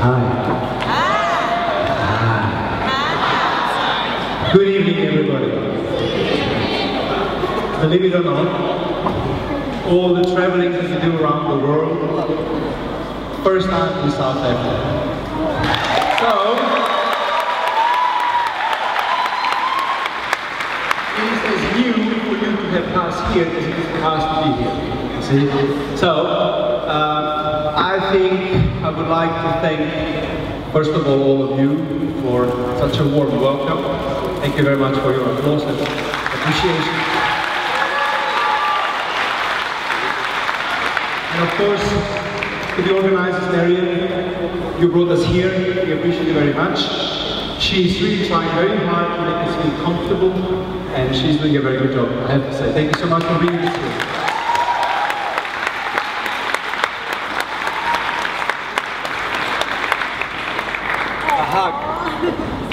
Hi. Hi. Good evening, everybody. Believe it or not, all the traveling that we do around the world, first time in South Africa. So, it is new for you to have passed here, it is past to be here. See? So, uh, I think I would like to thank, first of all, all of you for such a warm welcome. Thank you very much for your applause and appreciation. And of course, to the organizers, Marion, you brought us here. We appreciate you very much. She's really trying very hard to make us feel comfortable, and she's doing a very good job, I have to say. Thank you so much for being here. Fuck.